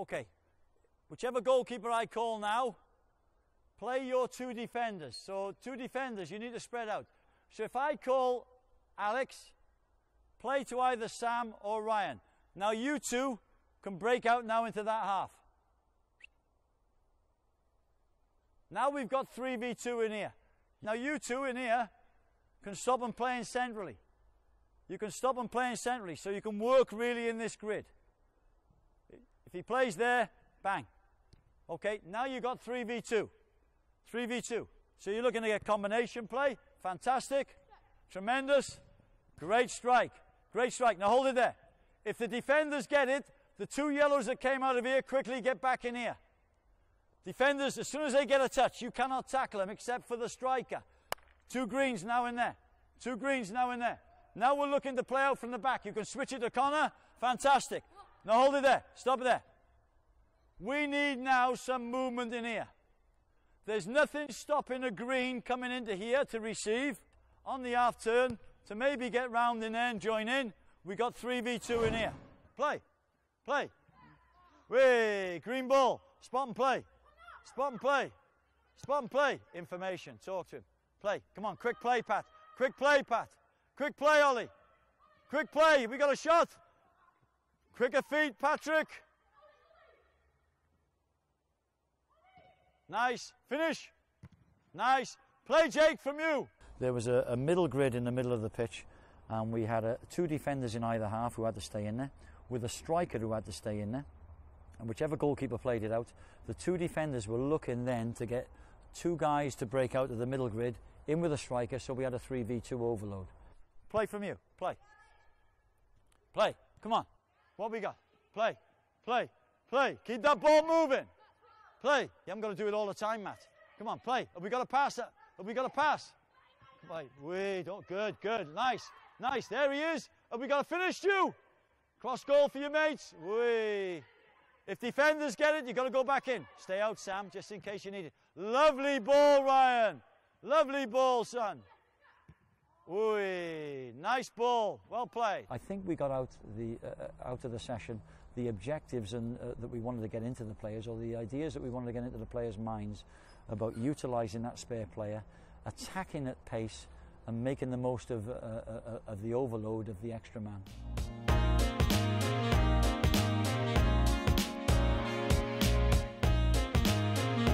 Okay, whichever goalkeeper I call now, play your two defenders. So two defenders, you need to spread out. So if I call Alex, play to either Sam or Ryan. Now you two can break out now into that half. Now we've got 3v2 in here. Now you two in here can stop and playing centrally. You can stop and playing centrally so you can work really in this grid. If he plays there, bang. Okay, now you've got 3v2. 3v2. So you're looking to get combination play. Fantastic. Tremendous. Great strike. Great strike. Now hold it there. If the defenders get it, the two yellows that came out of here quickly get back in here. Defenders, as soon as they get a touch, you cannot tackle them except for the striker. Two greens now in there. Two greens now in there. Now we're looking to play out from the back. You can switch it to Connor. Fantastic. Now hold it there. Stop it there. We need now some movement in here. There's nothing stopping a green coming into here to receive on the half turn to maybe get round in there and join in. We got 3v2 in here. Play. Play. Way, green ball. Spot and play. Spot and play. Spot and play. Information. Talk to him. Play. Come on. Quick play, Pat. Quick play, Pat. Quick play, Ollie. Quick play. We got a shot. Quicker feet, Patrick. Nice. Finish. Nice. Play, Jake, from you. There was a, a middle grid in the middle of the pitch, and we had a, two defenders in either half who had to stay in there, with a striker who had to stay in there. And whichever goalkeeper played it out, the two defenders were looking then to get two guys to break out of the middle grid, in with a striker, so we had a 3v2 overload. Play from you. Play. Play. Come on. What we got? Play. Play. Play. Keep that ball moving. Play. Yeah, I'm going to do it all the time, Matt. Come on, play. Have we got a pass? Have we got a pass? Play. Wait. Oh, good, good. Nice. Nice. There he is. Have we got a finish, you? Cross goal for your mates. Wait. If defenders get it, you've got to go back in. Stay out, Sam, just in case you need it. Lovely ball, Ryan. Lovely ball, son. Ooh, nice ball. Well played. I think we got out the uh, uh, out of the session the objectives and uh, that we wanted to get into the players, or the ideas that we wanted to get into the players' minds about utilising that spare player, attacking at pace, and making the most of, uh, uh, uh of the overload of the extra man.